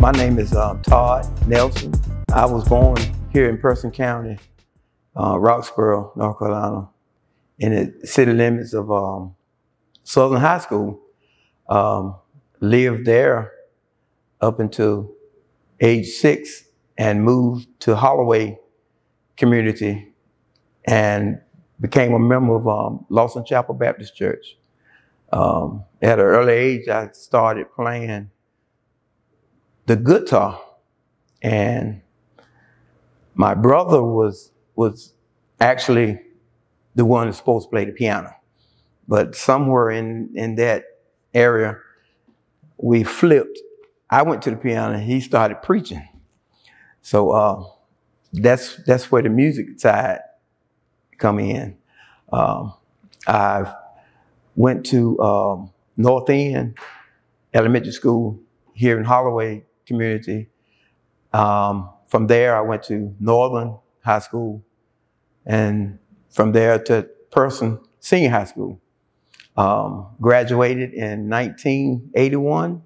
My name is um, Todd Nelson. I was born here in Person County, uh, Roxboro, North Carolina, in the city limits of um, Southern High School. Um, lived there up until age six and moved to Holloway community and became a member of um, Lawson Chapel Baptist Church. Um, at an early age, I started playing the guitar, and my brother was was actually the one that's supposed to play the piano, but somewhere in in that area, we flipped. I went to the piano, and he started preaching. So uh, that's that's where the music side come in. Um, I went to um, North End Elementary School here in Holloway community. Um, from there, I went to Northern High School, and from there to Person Senior High School. Um, graduated in 1981,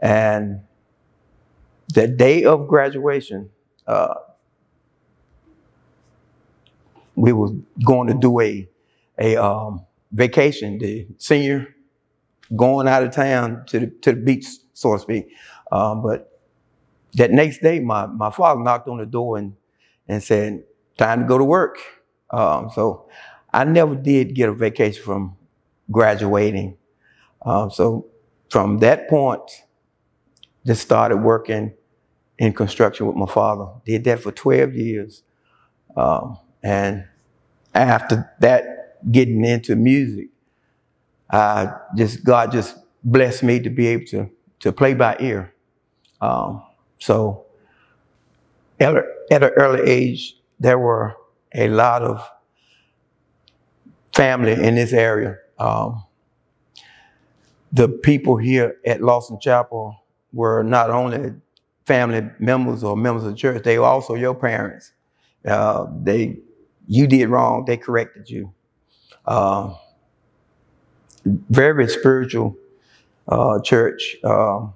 and the day of graduation, uh, we were going to do a a um, vacation, the senior going out of town to the to the beach, so to speak. Um, but that next day, my my father knocked on the door and and said, "Time to go to work." Um, so I never did get a vacation from graduating. Um, so from that point, just started working in construction with my father. Did that for 12 years. Um, and after that, getting into music, I just God just blessed me to be able to to play by ear. Um, so at, a, at an early age, there were a lot of family in this area. Um, the people here at Lawson Chapel were not only family members or members of the church, they were also your parents. Uh, they, you did wrong, they corrected you. Uh, very spiritual uh, church. Um,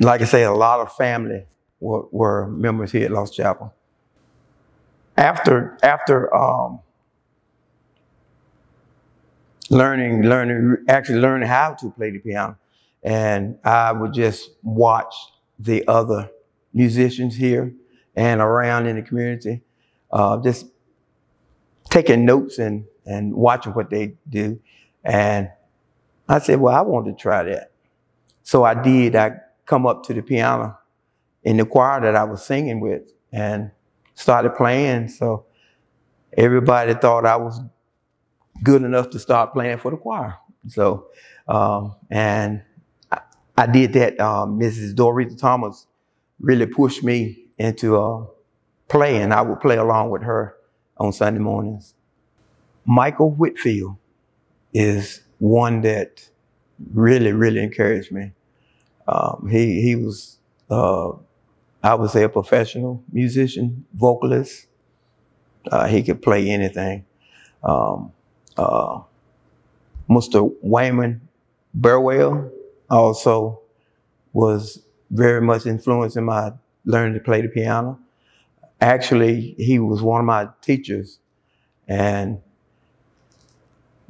like I say, a lot of family were, were members here at Lawson Chapel. After after um, learning, learning, actually learning how to play the piano, and I would just watch the other musicians here and around in the community, uh, just taking notes and and watching what they do, and I said, well, I want to try that, so I did. I come up to the piano in the choir that I was singing with and started playing. So everybody thought I was good enough to start playing for the choir. So, um, and I, I, did that. Um, Mrs. Dorita Thomas really pushed me into uh, playing. I would play along with her on Sunday mornings. Michael Whitfield is one that really, really encouraged me. Um, he he was, uh, I would say, a professional musician, vocalist. Uh, he could play anything. Um, uh, Mr. Wayman Burwell also was very much influenced in my learning to play the piano. Actually, he was one of my teachers, and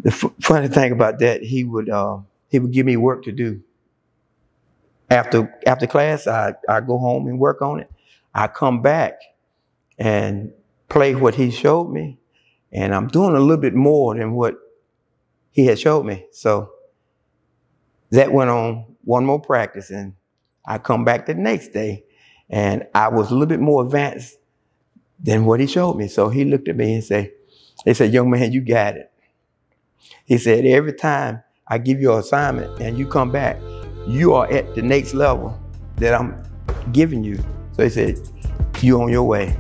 the funny thing about that, he would uh, he would give me work to do after after class, I, I go home and work on it. I come back and play what he showed me. And I'm doing a little bit more than what he had showed me. So that went on one more practice. And I come back the next day and I was a little bit more advanced than what he showed me. So he looked at me and said, he said, young man, you got it. He said, every time I give you an assignment and you come back, you are at the next level that I'm giving you. So he said, you on your way.